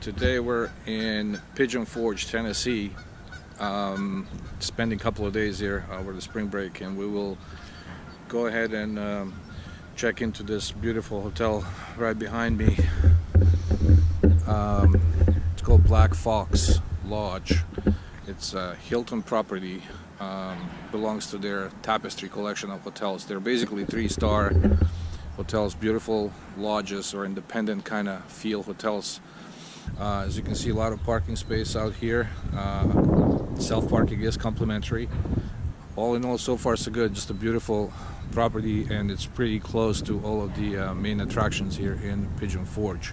Today we're in Pigeon Forge, Tennessee, um, spending a couple of days here over the spring break, and we will go ahead and um, check into this beautiful hotel right behind me. Um, it's called Black Fox Lodge. It's a Hilton property, um, belongs to their Tapestry collection of hotels. They're basically three-star hotels, beautiful lodges or independent kind of feel hotels. Uh, as you can see, a lot of parking space out here. Uh, Self-parking is complimentary. All in all, so far so good. Just a beautiful property, and it's pretty close to all of the uh, main attractions here in Pigeon Forge.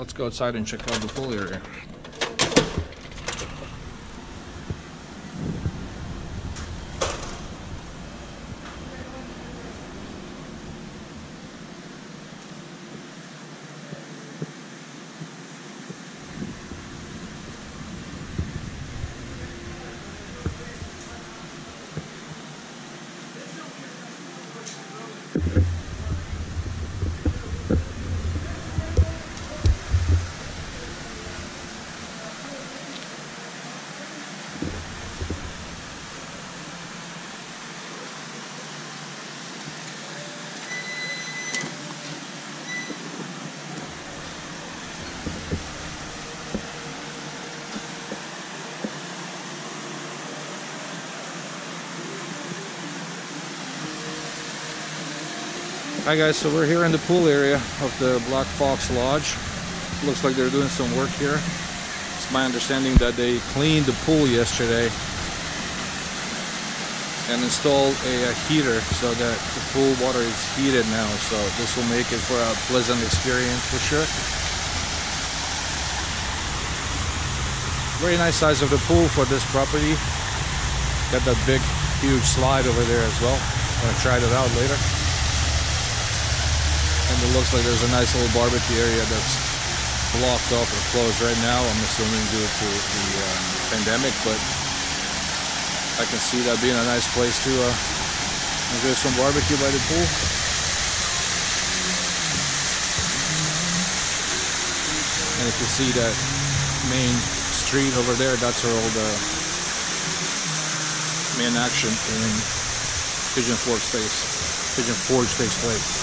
Let's go outside and check out the pool area. Hi guys, so we're here in the pool area of the Black Fox Lodge. Looks like they're doing some work here. It's my understanding that they cleaned the pool yesterday and installed a, a heater so that the pool water is heated now. So this will make it for a pleasant experience for sure. Very nice size of the pool for this property. Got that big, huge slide over there as well. I'm gonna try that out later. And it looks like there's a nice little barbecue area that's blocked off or closed right now. I'm assuming due to the um, pandemic, but I can see that being a nice place to uh, enjoy some barbecue by the pool. And if you see that main street over there, that's where all the main action in Pigeon Forge Pigeon Forge takes place.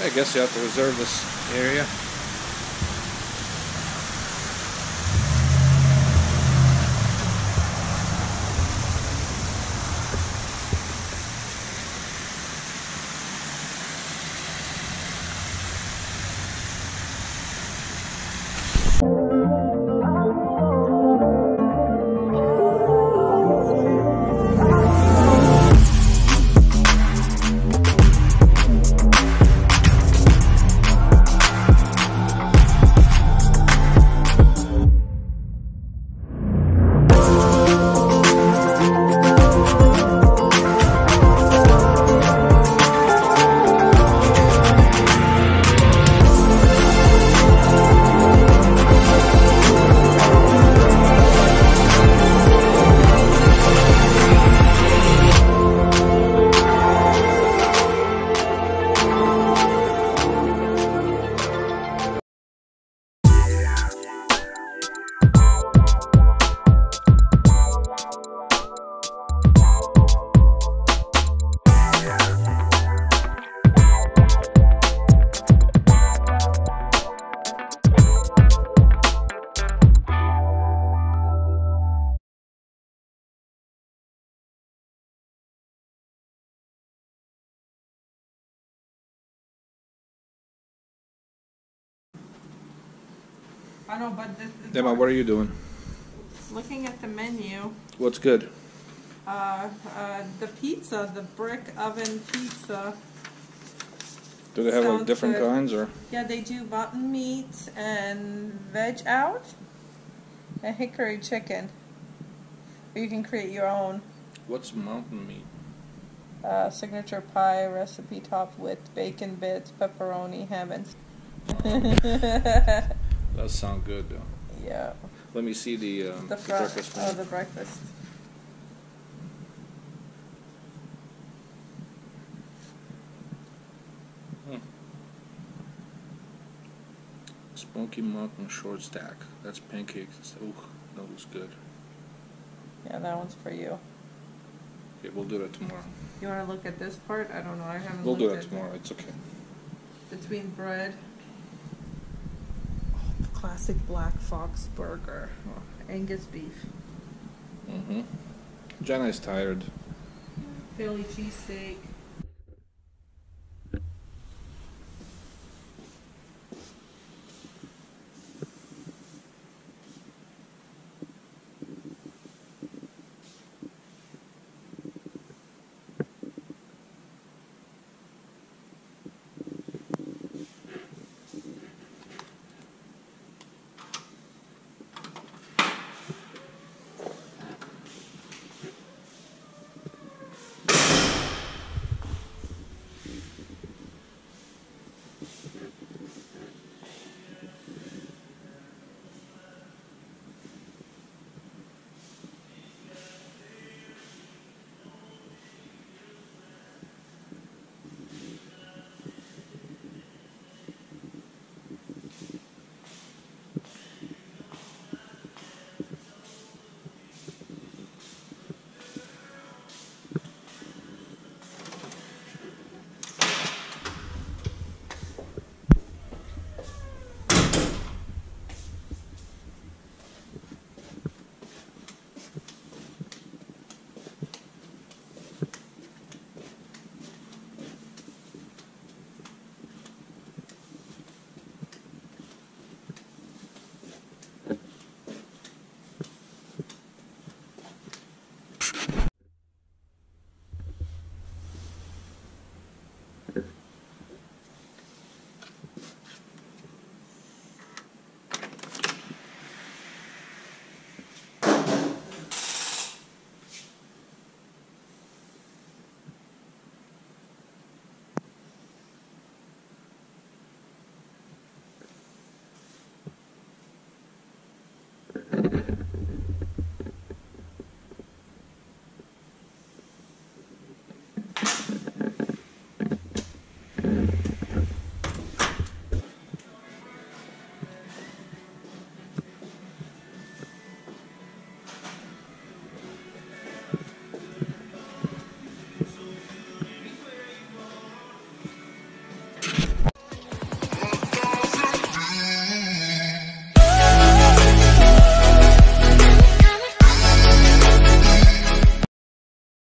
I guess you have to reserve this area. I know, but this. the Emma, what are you doing? Looking at the menu, What's good? uh, uh, the pizza, the brick oven pizza. Do they have like Sounds different good. kinds or? Yeah, they do mountain meat and veg out, and hickory chicken. Or you can create your own What's mountain meat? uh, signature pie recipe topped with bacon bits, pepperoni, ham, and. Does sound good though. yeah, Let me see the, um, the the front. breakfast Oh, menu. the breakfast. Smoky Mountain short stack. That's pancakes. Ooh, that looks good. Yeah, that one's for you. Okay, we'll do that tomorrow. You want to look at this part? I don't know. I haven't We'll looked do that at tomorrow. It's okay. between bread. The classic black fox burger, oh, Angus beef, Mm-hmm. Jenna is tired. Philly cheesesteak.